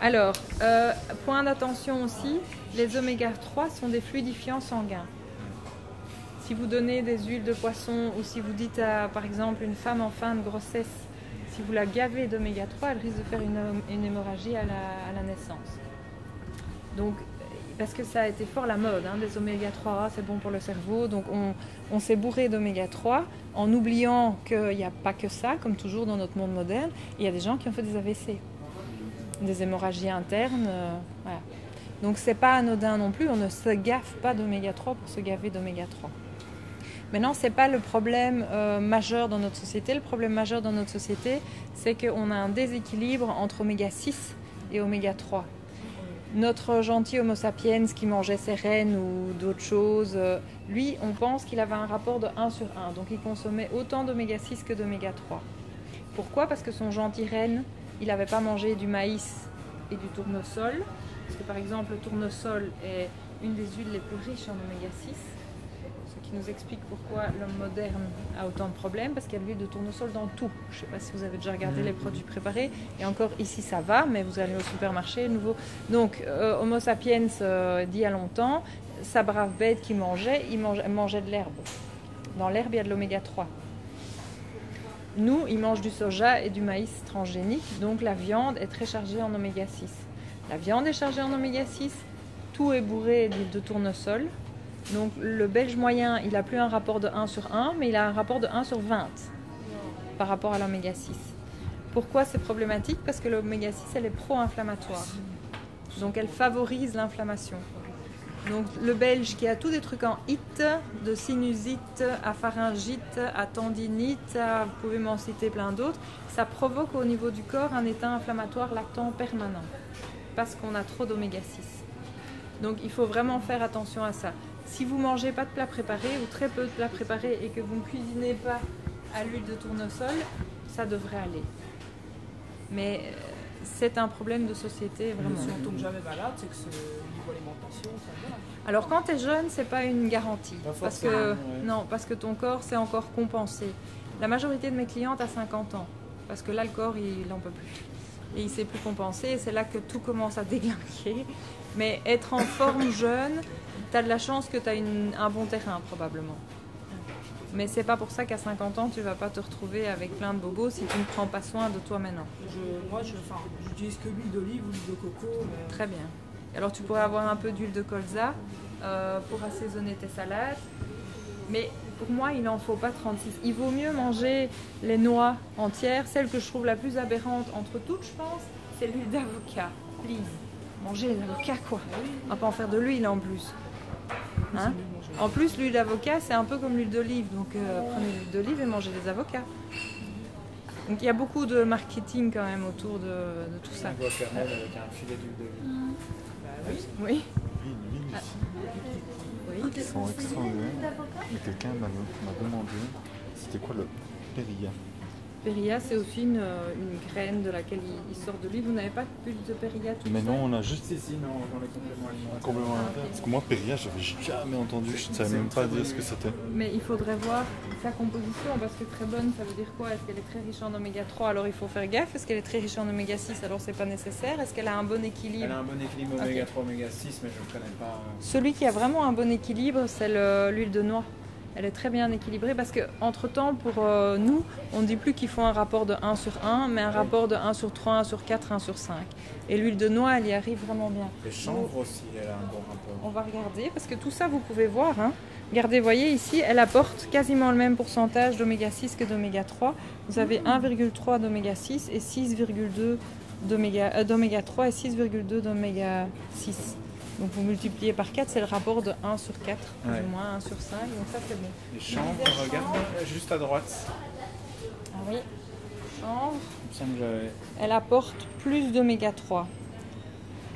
Alors, euh, point d'attention aussi, les oméga 3 sont des fluidifiants sanguins. Si vous donnez des huiles de poisson ou si vous dites à, par exemple, une femme en fin de grossesse, si vous la gavez d'oméga 3, elle risque de faire une, hémorragie à la, à la naissance. Donc, parce que ça a été fort la mode, hein, des oméga 3, c'est bon pour le cerveau. Donc, on, on s'est bourré d'oméga 3 en oubliant qu'il n'y a pas que ça, comme toujours dans notre monde moderne. Il y a des gens qui ont fait des AVC des hémorragies internes. euh, voilà. Donc c'est pas anodin non plus, on ne se gaffe pas d'oméga 3 pour se gaver d'oméga 3. Maintenant, ce n'est pas le problème euh, majeur dans notre société. Le problème majeur dans notre société, c'est qu'on a un déséquilibre entre oméga 6 et oméga 3. Notre gentil Homo sapiens qui mangeait ses rennes ou d'autres choses, euh, lui, on pense qu'il avait un rapport de 1 sur 1. Donc il consommait autant d'oméga 6 que d'oméga 3. Pourquoi? Parce que son gentil renne, il n'avait pas mangé du maïs et du tournesol. Parce que par exemple, le tournesol est une des huiles les plus riches en oméga 6. Ce qui nous explique pourquoi l'homme moderne a autant de problèmes, parce qu'il y a de l'huile de tournesol dans tout. Je ne sais pas si vous avez déjà regardé les produits préparés. Et encore ici, ça va, mais vous allez au supermarché, nouveau. Donc, euh, Homo sapiens, euh, y a longtemps, sa brave bête qui mangeait, il mangeait de l'herbe. Dans l'herbe, il y a de l'oméga 3. Nous, ils mangent du soja et du maïs transgénique, donc la viande est très chargée en oméga 6. La viande est chargée en oméga 6, tout est bourré d'huile de tournesol. Donc le belge moyen, il n'a plus un rapport de 1 sur 1, mais il a un rapport de 1 sur 20 par rapport à l'oméga 6. Pourquoi c'est problématique? Parce que l'oméga 6, elle est pro-inflammatoire. Donc elle favorise l'inflammation. Donc le belge qui a tous des trucs en it, de sinusite à pharyngite, à tendinite, vous pouvez m'en citer plein d'autres, ça provoque au niveau du corps un état inflammatoire latent permanent parce qu'on a trop d'oméga 6. Donc il faut vraiment faire attention à ça. Si vous mangez pas de plats préparés ou très peu de plats préparés et que vous ne cuisinez pas à l'huile de tournesol, ça devrait aller. Mais euh, c'est un problème de société vraiment. Si on tombe jamais malade, c'est que ce niveau alimentation, ça va. Alors quand tu es jeune, c'est pas une garantie. Pas parce que ouais. non, parce que ton corps c'est encore compensé. La majorité de mes clientes a 50 ans parce que là le corps il n'en peut plus. Et il ne sait plus compenser et c'est là que tout commence à déglinguer. Mais être en forme jeune, tu as de la chance que tu as un bon terrain probablement. Mais c'est pas pour ça qu'à 50 ans tu vas pas te retrouver avec plein de bobos si tu ne prends pas soin de toi maintenant. Je, moi, je, enfin, j'utilise que l'huile d'olive ou l'huile de coco. Mais... Très bien. Alors tu pourrais avoir un peu d'huile de colza euh, pour assaisonner tes salades. Mais pour moi, il n'en faut pas 36. Il vaut mieux manger les noix entières. Celle que je trouve la plus aberrante entre toutes, je pense, c'est l'huile d'avocat. Please. Manger les avocats, quoi. On va pas en faire de l'huile en plus. Hein en plus, l'huile d'avocat, c'est un peu comme l'huile d'olive. Donc euh, prenez l'huile d'olive et mangez des avocats. Donc il y a beaucoup de marketing quand même autour de, de tout ça. Un guacamole avec un filet d'huile d'olive. Bah oui. Oui. Oui, une Ah. Oui. qui sont extraordinaires. Et quelqu'un m'a m'a demandé c'était quoi le périlla. Périlla, c'est aussi une, euh, une graine de laquelle il, il sort de l'huile. Vous n'avez pas de bulle de périlla tout Mais non, on a juste non, dans les compléments alimentaires. Ah, alimentaire. Parce que moi, périlla, j'avais jamais entendu, je ne savais même pas dire ce que c'était. Mais il faudrait voir sa composition parce que très bonne, ça veut dire quoi? Est-ce qu'elle est très riche en oméga 3 Alors il faut faire gaffe. Est-ce qu'elle est très riche en oméga 6 Alors c'est pas nécessaire. Est-ce qu'elle a un bon équilibre? Elle a un bon équilibre oméga 3, oméga 6, mais je ne connais pas. euh, Celui qui a vraiment un bon équilibre, c'est le- l'huile de noix. Elle est très bien équilibrée parce que entre temps, pour euh, nous, on ne dit plus qu'il faut un rapport de 1 sur 1, mais un rapport de 1 sur 3, 1 sur 4, 1 sur 5. Et l'huile de noix, elle y arrive vraiment bien. Les chanvres aussi, elle a un bon On rapport. va regarder parce que tout ça, vous pouvez voir. Hein. Regardez, voyez ici, elle apporte quasiment le même pourcentage d'oméga 6 que d'oméga 3. Vous avez 1,3 d'oméga 6 et 6,2 d'oméga euh, d'oméga 3 et 6,2 d'oméga 6. Donc vous multipliez par 4, c'est le rapport de 1 sur 4, plus Ouais. ou moins 1 sur 5, donc ça c'est bon. Les chanvres, regarde euh, juste à droite. Ah oui, chanvre, elle apporte plus d'oméga 3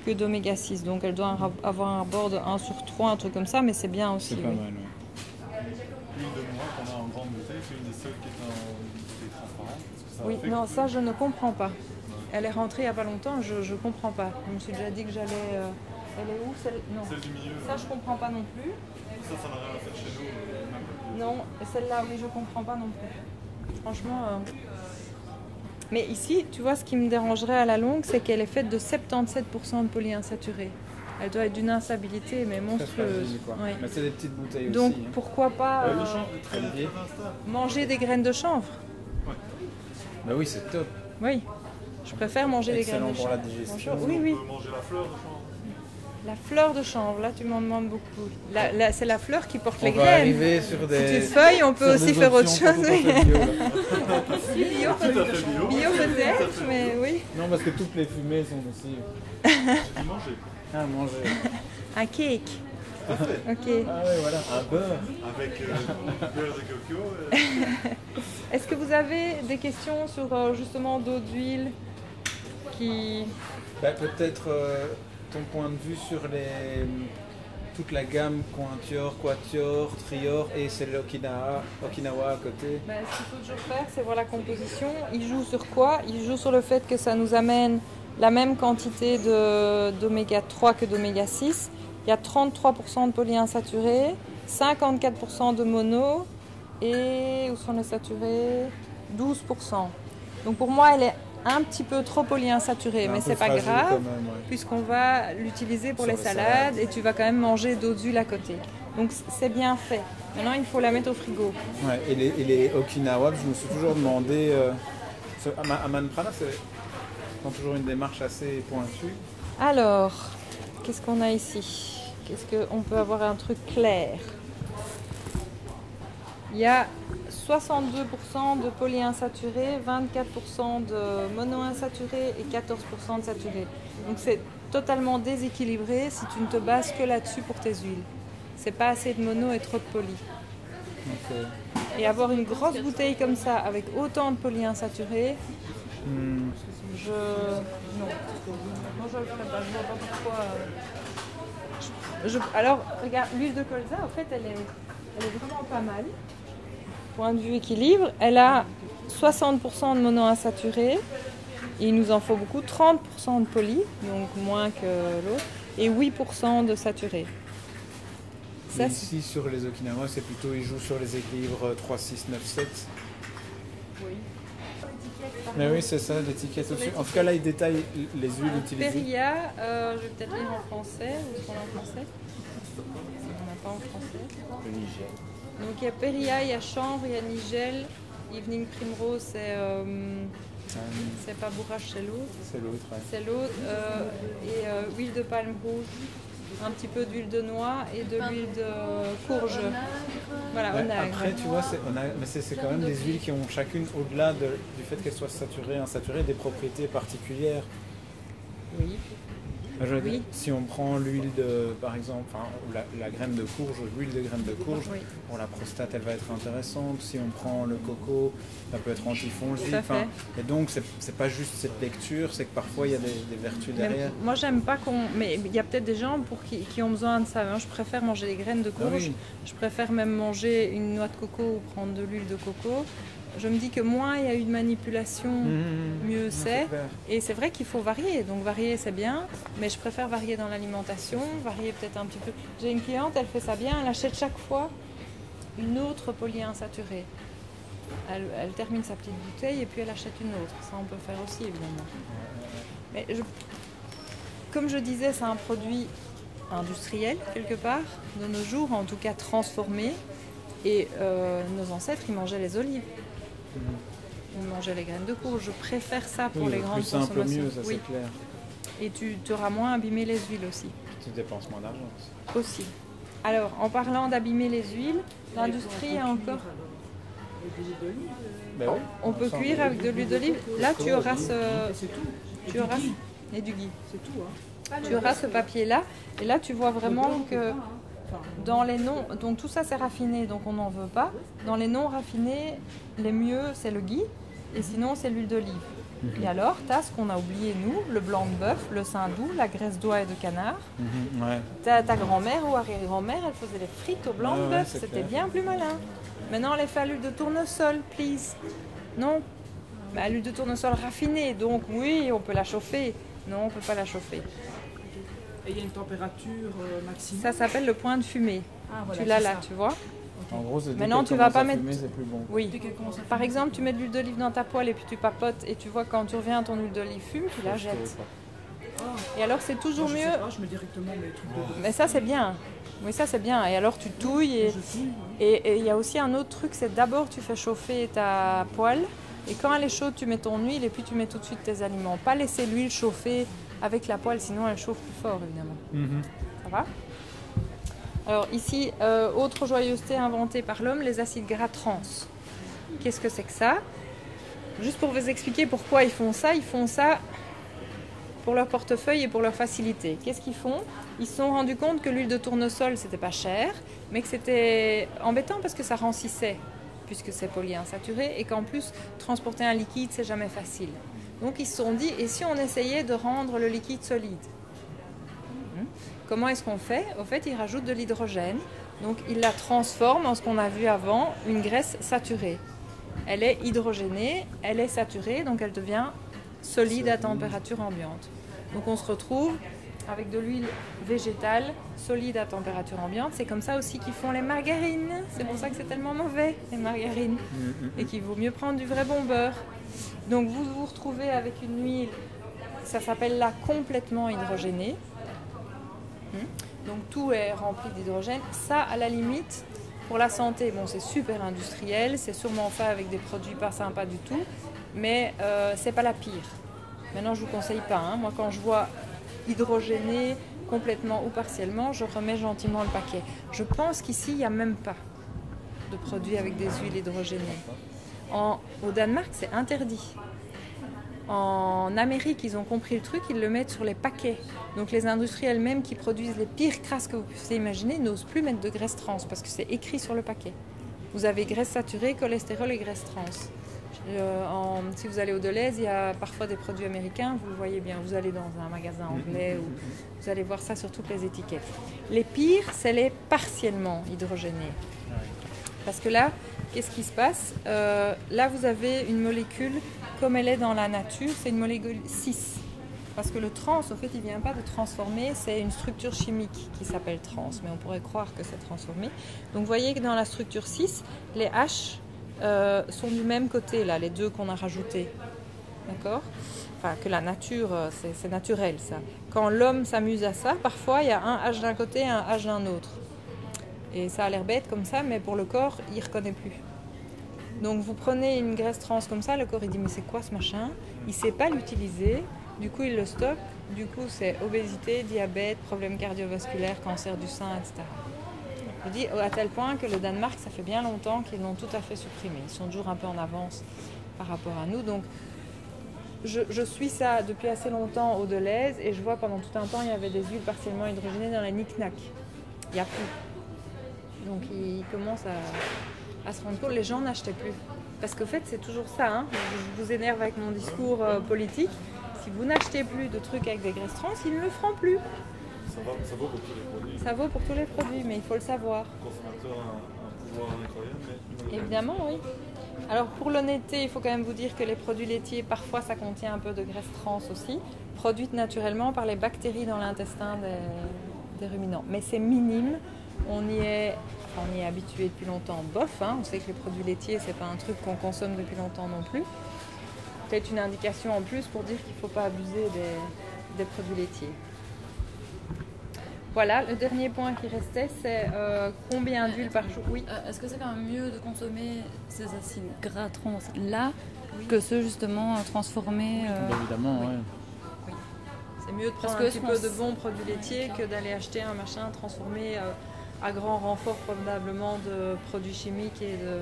que d'oméga 6, donc elle doit un rap- avoir un rapport de 1 sur 3, un truc comme ça, mais c'est bien aussi. C'est pas oui. mal. ouais. L'huile de noix qu'on a en grande bouteille, c'est une des seules qui est en bouteille transparente. Oui, non, ça je ne comprends pas. Elle est rentrée il n'y a pas longtemps, je ne comprends pas. Je me suis déjà dit que j'allais... euh, Elle est où celle... Non. Celle du milieu, Ça je comprends pas non plus. ça, ça n'a rien à faire chez nous. Non, celle-là, oui, je comprends pas non plus. Franchement. euh, Mais ici, tu vois, ce qui me dérangerait à la longue, c'est qu'elle est faite de 77% de polyinsaturés. Elle doit être d'une instabilité, mais monstrueuse. Oui. Mais c'est des petites bouteilles Donc aussi. hein. pourquoi pas euh, chanvre manger des graines de chanvre? Bah oui, c'est top. Oui. Je préfère manger des graines Excellent de pour la chanvre. digestion. Bonjour. Oui, On oui. peut manger la fleur de chanvre. La fleur de chanvre, là tu m'en demandes beaucoup. La- la- c'est la fleur qui porte On les va graines. arriver sur Si des. tu feuilles, on peut aussi faire autre chose. oui. bio, bio, Tout à fait bio. bio peut-être, mais oui. Non, parce que toutes les fumées sont aussi. J'ai dit manger. Ah, manger. Un cake. Ok. Ah ouais, voilà. Un beurre. Avec euh, beurre de coco. euh, Est-ce que vous avez des questions sur euh, justement d'eau d'huile qui... Bah, peut-être euh, ton point de vue sur les toute la gamme Quintior, Quatuor, Trior et c'est l'Okinawa Okinawa à côté? Ben, ce qu'il faut toujours faire, c'est voir la composition. Il joue sur quoi? Il joue sur le fait que ça nous amène la même quantité d'oméga 3 que d'oméga 6. Il y a 33% de polyinsaturés, 54% de mono et où sont les saturés? 12%. Donc pour moi, elle est un petit peu trop polyinsaturée, Un mais c'est pas grave. ouais. puisqu'on va l'utiliser pour Sur les les salades, salades. et tu vas quand même manger d'autres huiles à côté. Donc c'est bien fait. Maintenant, il faut la mettre au frigo. Ouais, et, les, et les Okinawa, je me suis toujours demandé. Euh, ce Ama- Amanprana, c'est toujours une démarche assez pointue. Alors, qu'est-ce qu'on a ici? Qu'est-ce qu'on peut avoir un truc clair? Il y a 62% de polyinsaturés, 24% de monoinsaturés et 14% de saturés. Donc c'est totalement déséquilibré si tu ne te bases que là-dessus pour tes huiles. C'est pas assez de mono et trop de poly. Et avoir une grosse bouteille comme ça avec autant de polyinsaturés, hmm, je. Non. Moi je le ferais pas, je vois pas pourquoi. euh, je- je- Alors, regarde, l'huile de colza, en fait, elle est, elle est vraiment pas mal. Point de vue équilibre, elle a 60% de monoinsaturés. Il nous en faut beaucoup, 30% de poly, donc moins que l'autre, et 8% de saturés. Ça, ici, sur les Okinawa, c'est plutôt, ils jouent sur les équilibres 3, 6, 9, 7. Mais oui, c'est ça, l'étiquette au-dessus. En tout cas, là, ils détaillent les huiles utilisées. Peria, euh, je vais peut-être lire en français. Où est-ce qu'on l'a en français On n'a pas en français. Donc il y a Peria, il y a Chanvre, il y a Nigel. Evening Primrose, c'est euh, c'est pas bourrache, c'est l'autre. c'est l'autre, ouais. C'est l'autre. euh, et euh, huile de palme rouge, un petit peu d'huile de noix et de l'huile de courge. Voilà, Ouais, onagre. après, tu vois, c'est, mais c'est, c'est quand même des huiles qui ont chacune, au-delà de- du fait qu'elles soient saturées, insaturées, des propriétés particulières. Oui. Je Oui. Si on prend l'huile de, par exemple, enfin, la, la graine de courge, l'huile de graine de courge, Oui. pour la prostate, elle va être intéressante. Si on prend le coco, ça peut être antifongique. Enfin, et donc, c'est, pas juste cette lecture, c'est que parfois, il y a des, des vertus Mais derrière. moi, j'aime pas qu'on. Mais il y a peut-être des gens pour qui, qui ont besoin de ça. Moi, je préfère manger des graines de Ah courge. oui. Je préfère même manger une noix de coco ou prendre de l'huile de coco. Je me dis que moins il y a eu de manipulation, Mmh, mieux non, c'est. clair. Et c'est vrai qu'il faut varier. Donc varier, c'est bien. Mais je préfère varier dans l'alimentation, varier peut-être un petit peu. J'ai une cliente, elle fait ça bien. Elle achète chaque fois une autre polyinsaturée. Elle, elle termine sa petite bouteille et puis elle achète une autre. Ça, on peut faire aussi, évidemment. Mais je- comme je disais, c'est un produit industriel, quelque part, de nos jours, en tout cas transformé. Et euh, nos ancêtres, ils mangeaient les olives. Mangeaient les graines de courge. Je préfère ça pour Oui, les le grandes plus simple, consommations. mieux, ça oui. c'est clair. Et tu auras moins abîmé les huiles aussi. Tu dépenses moins d'argent aussi. aussi. Alors, en parlant d'abîmer les huiles, l'industrie a encore... Ben oui, On peut cuire avec de l'huile d'olive. Là, tu auras ce... Et tu auras et du ghee. C'est tout. Hein. Tu auras ce papier-là, et là tu vois vraiment que pas, hein. Dans les non, donc tout ça c'est raffiné, donc on n'en veut pas. Dans les non raffinés, les mieux c'est le ghee, et sinon c'est l'huile d'olive. Et alors, tu as ce qu'on a oublié nous, le blanc de bœuf, le sein doux, la graisse d'oie et de canard. Mhm, ouais. Ta, ta grand-mère ou arrière-grand-mère, elle faisait les frites au blanc de bœuf, c'était clair. bien plus malin. Maintenant, les fait à l'huile de tournesol, please. Non, bah, l'huile de tournesol raffinée, donc oui, on peut la chauffer. Non, on peut pas la chauffer. Et il y a une température euh, maximum. Ça s'appelle le point de fumée. Ah, voilà, tu l'as là, ça. tu vois En gros, Maintenant, tu vas pas mettre- fumer, c'est plus bon. Oui. Par exemple, tu mets de l'huile d'olive dans ta poêle et puis tu papotes et tu vois quand tu reviens, ton huile d'olive fume, tu la jettes. Ah, Et alors, c'est toujours je mieux. sais pas, je mets directement mes trucs dedans. Mais ça, c'est bien. Oui, ça, c'est bien. Et alors, tu touilles et il y a aussi un autre truc, c'est d'abord tu fais chauffer ta poêle et quand elle est chaude, tu mets ton huile et puis tu mets tout de suite tes aliments. Pas laisser l'huile chauffer avec la poêle, sinon elle chauffe plus fort évidemment. Mhm. Ça va? Alors ici, euh, autre joyeuseté inventée par l'homme, les acides gras trans. Qu'est-ce que c'est que ça? Juste pour vous expliquer pourquoi ils font ça, ils font ça pour leur portefeuille et pour leur facilité. Qu'est-ce qu'ils font? Ils se sont rendus compte que l'huile de tournesol, c'était pas cher, mais que c'était embêtant parce que ça rancissait, puisque c'est polyinsaturé, et qu'en plus, transporter un liquide, c'est jamais facile. Donc ils se sont dit, et si on essayait de rendre le liquide solide Hmm Comment est-ce qu'on fait Au fait, ils rajoutent de l'hydrogène, donc ils la transforment en ce qu'on a vu avant, une graisse saturée. Elle est hydrogénée, elle est saturée, donc elle devient solide à température ambiante. Donc on se retrouve avec de l'huile végétale solide à température ambiante. C'est comme ça aussi qu'ils font les margarines. C'est pour ça que c'est tellement mauvais, les margarines. Et qu'il vaut mieux prendre du vrai bon beurre. Donc vous vous retrouvez avec une huile, ça s'appelle là complètement hydrogénée. Hmm? Donc tout est rempli d'hydrogène. Ça, à la limite, pour la santé, bon, c'est super industriel, c'est sûrement fait avec des produits pas sympas du tout, mais euh, c'est pas la pire. Maintenant, je vous conseille pas. hein. Moi, quand je vois hydrogéné complètement ou partiellement, je remets gentiment le paquet. Je pense qu'ici, il n'y a même pas de produits avec des huiles hydrogénées. Au Danemark, c'est interdit. En Amérique, ils ont compris le truc, ils le mettent sur les paquets. Donc les industriels même qui produisent les pires crasses que vous puissiez imaginer n'osent plus mettre de graisse trans parce que c'est écrit sur le paquet. Vous avez graisse saturée, cholestérol et graisse trans. Euh, si vous allez au Deleuze, il y a parfois des produits américains, vous le voyez bien. Vous allez dans un magasin anglais ou vous allez voir ça sur toutes les étiquettes. Les pires, c'est les partiellement hydrogénés. Parce que là, qu'est-ce qui se passe Euh, Là, vous avez une molécule comme elle est dans la nature, c'est une molécule 6. Parce que le trans, au fait, il ne vient pas de transformer, c'est une structure chimique qui s'appelle trans, mais on pourrait croire que c'est transformé. Donc vous voyez que dans la structure 6, les H euh, sont du même côté, là, les deux qu'on a rajoutés. D'accord? Enfin, que la nature, euh, c'est c'est naturel, ça. Quand l'homme s'amuse à ça, parfois, il y a un H d'un côté et un H d'un autre. Et ça a l'air bête comme ça, mais pour le corps, il ne reconnaît plus. Donc vous prenez une graisse trans comme ça, le corps il dit mais c'est quoi ce machin? Il ne sait pas l'utiliser, du coup il le stocke, du coup c'est obésité, diabète, problèmes cardiovasculaires, cancer du sein, etc. Je dis à tel point que le Danemark, ça fait bien longtemps qu'ils l'ont tout à fait supprimé. Ils sont toujours un peu en avance par rapport à nous. Donc je, suis ça depuis assez longtemps au Deleuze et je vois pendant tout un temps il y avait des huiles partiellement hydrogénées dans les knick-knack. Il n'y a plus. Donc ils commencent à, à se rendre compte, les gens n'achetaient plus. Parce qu'au fait, c'est toujours ça. hein. Je vous énerve avec mon discours euh, politique. Si vous n'achetez plus de trucs avec des graisses trans, ils ne le feront plus. Ça, va, ça vaut pour tous les produits. Ça vaut pour tous les produits, mais il faut le savoir. Le consommateur a un, un pouvoir incroyable, mais Évidemment, oui. Alors pour l'honnêteté, il faut quand même vous dire que les produits laitiers, parfois ça contient un peu de graisse trans aussi, produite naturellement par les bactéries dans l'intestin des, des ruminants. Mais c'est minime. On y est, enfin, on y est habitué depuis longtemps. Bof, hein. on sait que les produits laitiers, c'est pas un truc qu'on consomme depuis longtemps non plus. Peut-être une indication en plus pour dire qu'il ne faut pas abuser des, des produits laitiers. Voilà, le dernier point qui restait, c'est euh, combien d'huile par jour? Oui. Euh, Est-ce que c'est quand même mieux de consommer ces acides gras trans là que ceux justement euh, transformés euh, évidemment, oui. ouais. C'est mieux de Parce prendre que un petit peu de bons produits laitiers que d'aller acheter un machin transformé euh, à grand renfort probablement de produits chimiques et de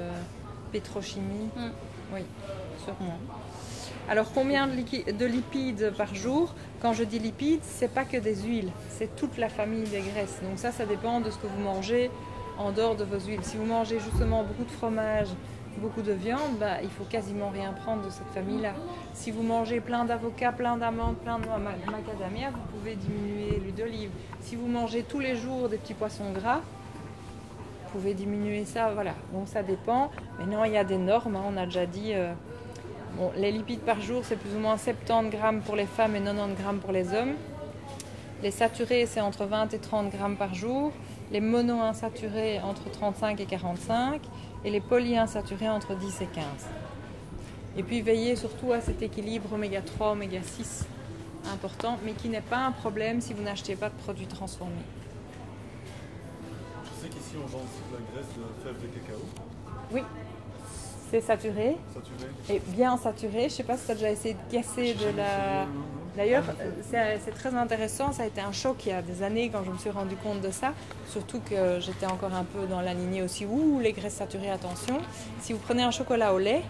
pétrochimie. Mm. Oui, sûrement. Alors combien de, de lipides par jour? Quand je dis lipides, c'est pas que des huiles, c'est toute la famille des graisses. Donc ça, ça dépend de ce que vous mangez en dehors de vos huiles. Si vous mangez justement beaucoup de fromage, beaucoup de viande, bah, il faut quasiment rien prendre de cette famille-là. Si vous mangez plein d'avocats, plein d'amandes, plein de macadamia, vous pouvez diminuer l'huile d'olive. Si vous mangez tous les jours des petits poissons gras, vous pouvez diminuer ça, voilà. Donc ça dépend. Maintenant, il y a des normes, hein, on a déjà dit. euh, bon, les lipides par jour, c'est plus ou moins 70 grammes pour les femmes et 90 grammes pour les hommes. Les saturés, c'est entre 20 et 30 grammes par jour. Les monoinsaturés, entre 35 et 45. Et les polyinsaturés, entre 10 et 15. Et puis veillez surtout à cet équilibre oméga 3, oméga 6 important, mais qui n'est pas un problème si vous n'achetez pas de produits transformés. Je sais qu'ici on vend aussi de la graisse de fèves de cacao, Oui, c'est saturé saturée. et bien saturé. Je ne sais pas si tu as déjà essayé de casser de la... D'ailleurs, euh, c'est très intéressant. Ça a été un choc il y a des années quand je me suis rendu compte de ça. Surtout que j'étais encore un peu dans la lignée aussi. Ouh, les graisses saturées, attention. Si vous prenez un chocolat au lait,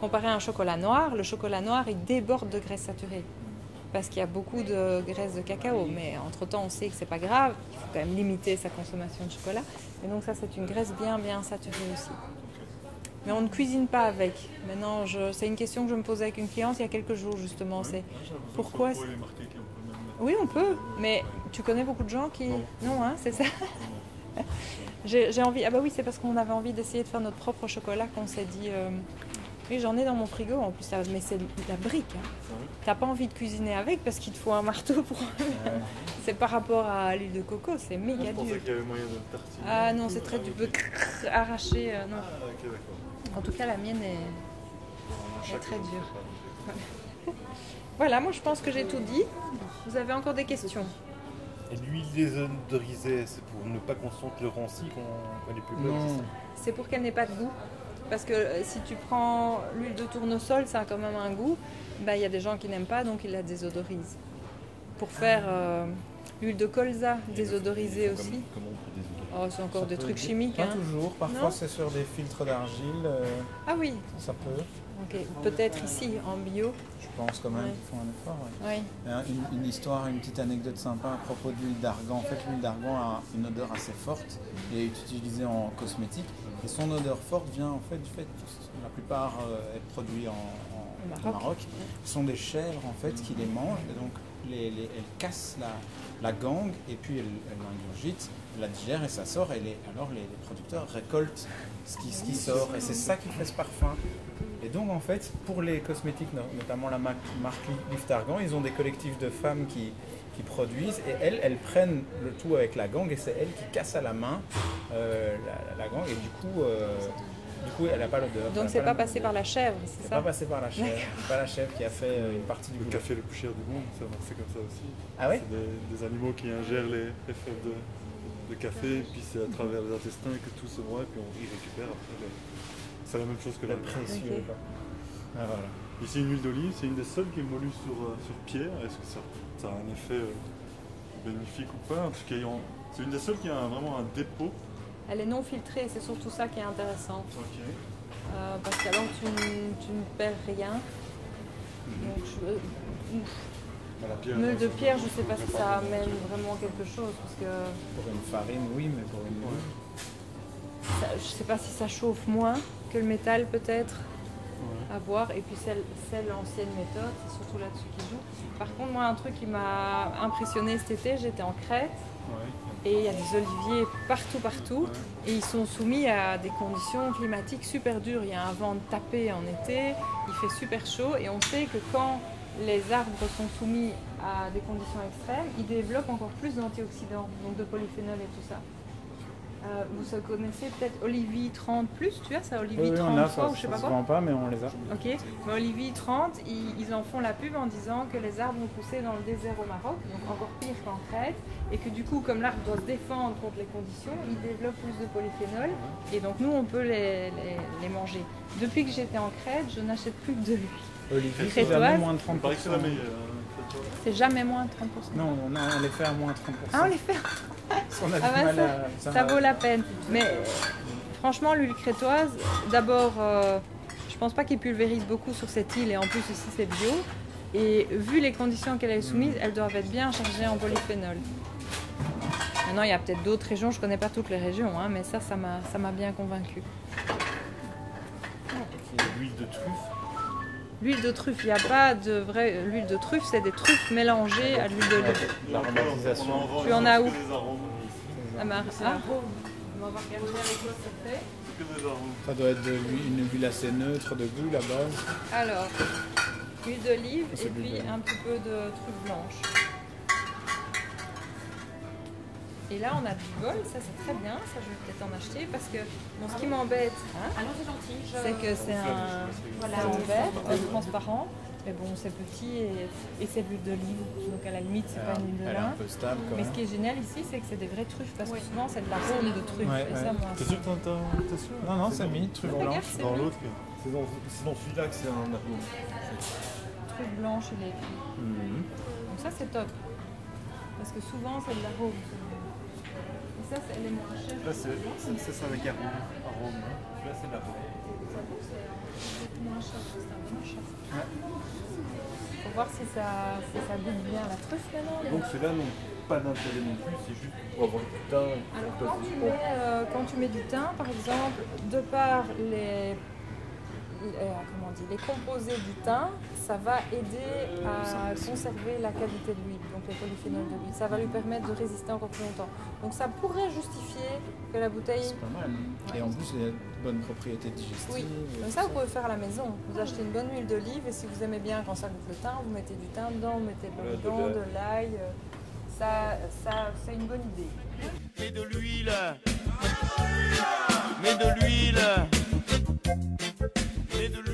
comparé à un chocolat noir, le chocolat noir, il déborde de graisses saturées. Parce qu'il y a beaucoup de graisse de cacao. Mais entre-temps, on sait que c'est pas grave. Il faut quand même limiter sa consommation de chocolat. Et donc ça, c'est une graisse bien, bien saturée aussi. Mais on ne cuisine pas avec. Maintenant, je- c'est une question que je me posais avec une cliente il y a quelques jours, justement. C'est pourquoi Pourquoi oui, on peut, mais tu connais beaucoup de gens qui. Non. hein, c'est ça. J'ai envie. Ah, bah oui, c'est parce qu'on avait envie d'essayer de faire notre propre chocolat qu'on s'est dit. euh, Oui, j'en ai dans mon frigo en plus, mais c'est de la brique. Hein. T'as pas envie de cuisiner avec parce qu'il te faut un marteau pour. c'est par rapport à l'huile de coco, c'est Moi, méga je pensais dur. qu'il y avait moyen de le tartiner. Ah non, c'est très. Ah, Tu peux arracher. euh, non. Ah, ok, d'accord. En tout cas, la mienne est. Très son dur. préparation. Voilà, moi je pense que j'ai tout dit. Vous avez encore des questions? Et l'huile désodorisée, c'est pour ne pas qu'on sente le ranci quand quand elle est plus bonne, c'est Non. ça? C'est pour qu'elle n'ait pas de goût. Parce que euh, si tu prends l'huile de tournesol, ça a quand même un goût. Bah, Il y a des gens qui n'aiment pas, donc ils la désodorisent. Pour faire euh, l'huile de colza désodorisée Comme- aussi. Comment on peut Oh, c'est encore Ça des trucs chimiques. Pas hein. toujours, parfois c'est sur des filtres d'argile, euh, Ah oui, ça peut. Peut-être ici en bio. Je pense quand même Ouais. qu'ils font un effort. ouais. Oui. Une, une histoire, une petite anecdote sympa à propos de l'huile d'argan. En fait, l'huile d'argan a une odeur assez forte et est utilisée en cosmétique. Et son odeur forte vient en fait du fait que la plupart euh, est produit en, en- Au au Maroc. Maroc. Ce sont des chèvres en fait qui les mangent et donc les, les- elles cassent la, la gangue et puis elles l'ingurgitent, la digèrent et ça sort et les, alors les, les producteurs récoltent ce qui, ce qui sort et c'est ça qui fait ce parfum. Et donc en fait, pour les cosmétiques, no- notamment la marque, marque Lift Argan, ils ont des collectifs de femmes qui, qui produisent et elles, elles prennent le tout avec la gangue et c'est elles qui cassent à la main euh, la, la gangue et du coup, euh, du coup elle n'a pas l'odeur. Donc c'est pas passé par la chèvre, c'est C'est ça pas passé par la chèvre. C'est pas la chèvre qui a fait euh, une partie du Le boulot. café le plus cher du monde, c'est comme ça aussi. Ah ouais C'est des, des animaux qui ingèrent les, les fèves de, de café, puis c'est à travers les intestins que tout se broie, et puis on y récupère après. le- C'est la même chose que la quoi. Ah, voilà. Ici, une huile d'olive, c'est une des seules qui est moulue sur, euh, sur pierre. Est-ce que ça, ça a un effet euh, bénéfique ou pas? En tout cas, c'est une des seules qui a un- vraiment un dépôt. Elle est non filtrée, c'est surtout ça qui est intéressant. Ok. Euh, parce qu'alors tu, ne- tu ne perds rien. Donc, je- ouf. Pierre, Meule de pierre, je sais pas si ça, amène vraiment quelque chose. Parce que Pour une farine, oui, mais pour une ça- je sais pas si ça chauffe moins que le métal peut-être Ouais. à voir. Et puis c'est c'est l'ancienne méthode, c'est surtout là-dessus qui joue. Par contre, moi, un truc qui m'a impressionné cet été, j'étais en Crète Ouais. et il y a des oliviers partout, partout. Ouais. Et ils sont soumis à des conditions climatiques super dures. Il y a un vent de tapé en été, il fait super chaud et on sait que quand les arbres sont soumis à des conditions extrêmes, ils développent encore plus d'antioxydants, donc de polyphénol et tout ça. Euh, vous connaissez peut-être Olivie 30 tu as ça, Olivie Oui, oui, 30 on a ça, ou je sais pas se quoi pas, mais on les a. Ok, mais Olivier 30, ils, ils en font la pub en disant que les arbres ont poussé dans le désert au Maroc, donc encore pire qu'en Crète, et que du coup, comme l'arbre doit se défendre contre les conditions, il développe plus de polyphénol, et donc nous, on peut les, les- les manger. Depuis que j'étais en Crète, je n'achète plus que de l'huile. Olivier, c'est jamais moins de Il paraît que c'est la 30%. meilleure. hein, cette fois. C'est jamais moins de 30%. Non, on, a- on les fait à moins 30%. Ah, on les fait Parce qu'on a Ah ouais, mal ça- à... Ça vaut la peine. Mais euh, franchement, l'huile crétoise, d'abord, euh, je pense pas qu'ils pulvérisent beaucoup sur cette île et en plus ici c'est bio. Et vu les conditions qu'elle est soumise, elles doivent être bien chargées en polyphénol. Maintenant, il y a peut-être d'autres régions, je connais pas toutes les régions, hein, mais ça, ça m'a ça m'a bien convaincu. L'huile de truffe. L'huile de truffe, il n'y a pas de vraie. L'huile de truffe, c'est des truffes mélangées à l'huile d'olive. L'aromatisation. Tu en as où. Ah, bah, ah, on va avec ça fait. Ça doit être de une huile assez neutre de goût, la base. Alors, huile d'olive et puis un petit peu de truffe blanche. Et là, on a du bol, ça c'est très bien, ça je vais peut-être en acheter parce que bon, ce qui m'embête, hein, c'est que c'est un, Voilà, verre, euh, transparent, mais bon, c'est petit et, et c'est de l'huile d'olive, donc à la limite, c'est pas Alors, une huile de lin. un peu stable quand Mais ce qui est génial ici, c'est que c'est des vraies truffes parce que souvent c'est de l'arôme de truffes. Ouais, et ouais. ça, moi, T'es sûr que t'es sûr Non, non, c'est mis, truffe Regarde, blanche. c'est Dans l'autre. que- C'est dans, c'est dans celui-là que c'est un arôme. truffe blanche, il est écrit. Donc ça c'est top. Parce que souvent c'est de l'arôme. Et ça, c'est- elle est moins chère. Là, c'est c'est- c'est ça avec arôme. arôme. Là, c'est l'arôme. moins cher, c'est un bon achat. Faut voir si ça, si ça goûte bien la truffe maintenant. mais- Donc, ceux-là n'ont pas d'intérêt non plus, c'est juste pour avoir du pour Alors quand tu, mets, euh, quand tu mets du thym, par exemple, de par les, comment on dit, les composés du thym, ça va aider à conserver la qualité de l'huile, donc les polyphénols de l'huile. Ça va lui permettre de résister encore plus longtemps. Donc ça pourrait justifier que la bouteille... C'est pas mal. Et en plus, il y a de bonnes propriétés digestives. Oui, donc ça vous pouvez faire à la maison. Vous achetez une bonne huile d'olive et si vous aimez bien quand ça goûte le thym, vous mettez du thym dedans, vous mettez de Voilà, de l'origan, l'ail. de l'ail. euh, Ça, ça, c'est une bonne idée. Mets de l'huile. Mets de l'huile et de